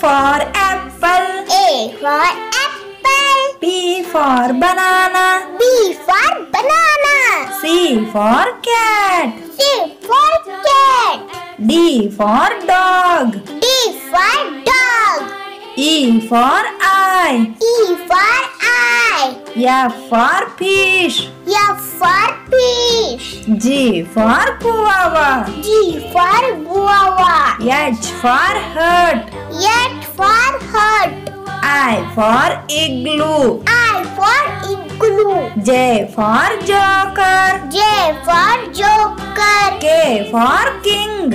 for apple. A for apple. B for banana. B for banana. C for cat. C for cat. D for dog. D for dog. E for eye. E for eye. F for fish. F for fish. G for guava. G for guava. H for hut. H for hut. I for igloo. I for igloo. J for joker. J for joker. K for king.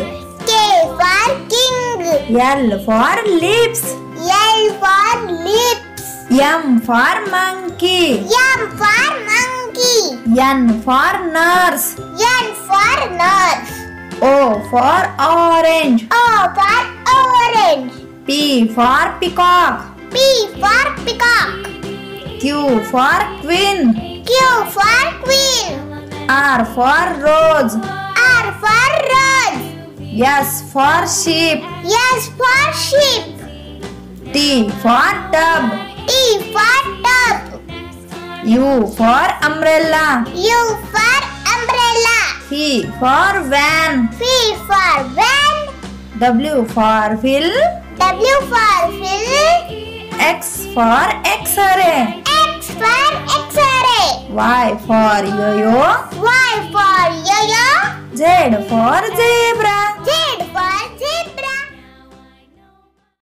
K for king. L for lips. L for lips. M for monkey. M for. N for nurse. N for nurse. O for orange. O for orange. P for peacock. P for peacock. Q for queen. Q for queen. R for rose. R for rose. S for sheep. S for sheep. T for tub. T for tub. U for umbrella. U for umbrella. V for van. V for van. W for fill. W for fill. X for x-ray. X for X-ray. Y for yo-yo. Y for yo-yo. Z for zebra.